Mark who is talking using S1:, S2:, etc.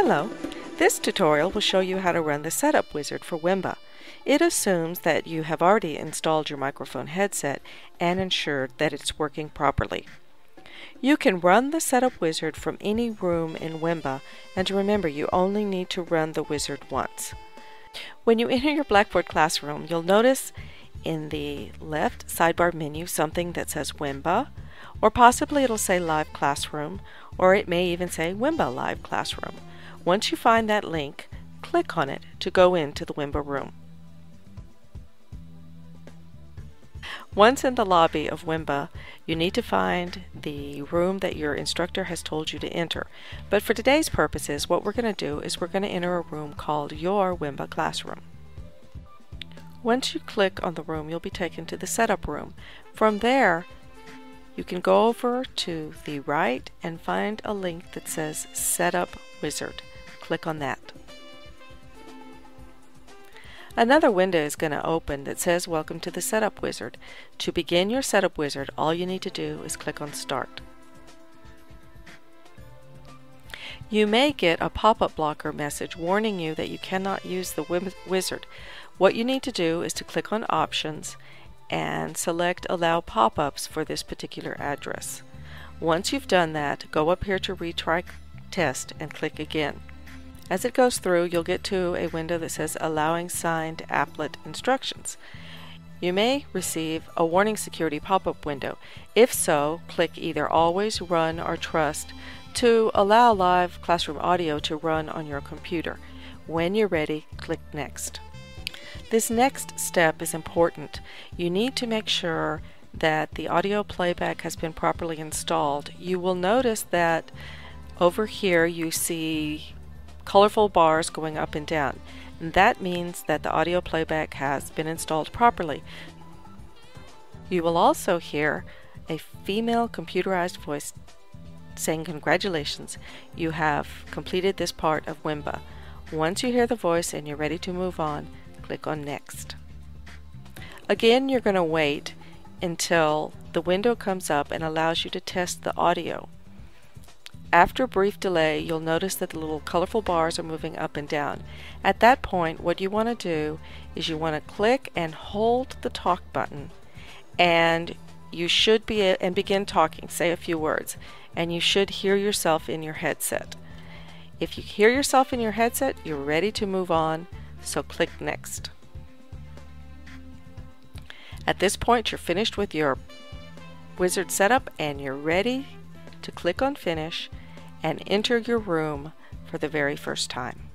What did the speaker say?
S1: Hello! This tutorial will show you how to run the setup wizard for Wimba. It assumes that you have already installed your microphone headset and ensured that it's working properly. You can run the setup wizard from any room in Wimba and remember you only need to run the wizard once. When you enter your Blackboard classroom you'll notice in the left sidebar menu something that says Wimba or possibly it'll say Live Classroom or it may even say Wimba Live Classroom. Once you find that link, click on it to go into the Wimba room. Once in the lobby of Wimba, you need to find the room that your instructor has told you to enter. But for today's purposes, what we're going to do is we're going to enter a room called Your Wimba Classroom. Once you click on the room, you'll be taken to the setup room. From there, you can go over to the right and find a link that says Setup Wizard. Click on that. Another window is going to open that says Welcome to the Setup Wizard. To begin your Setup Wizard, all you need to do is click on Start. You may get a pop-up blocker message warning you that you cannot use the wizard. What you need to do is to click on Options and select Allow Pop-ups for this particular address. Once you've done that, go up here to Retry Test and click again. As it goes through, you'll get to a window that says Allowing Signed Applet Instructions. You may receive a warning security pop-up window. If so, click either Always Run or Trust to allow live classroom audio to run on your computer. When you're ready, click Next. This next step is important. You need to make sure that the audio playback has been properly installed. You will notice that over here you see colorful bars going up and down. And that means that the audio playback has been installed properly. You will also hear a female computerized voice saying congratulations, you have completed this part of Wimba. Once you hear the voice and you're ready to move on, click on Next. Again, you're going to wait until the window comes up and allows you to test the audio. After a brief delay, you'll notice that the little colorful bars are moving up and down. At that point, what you want to do is you want to click and hold the talk button and you should be and begin talking, say a few words, and you should hear yourself in your headset. If you hear yourself in your headset, you're ready to move on so click Next. At this point, you're finished with your wizard setup and you're ready to click on Finish and enter your room for the very first time.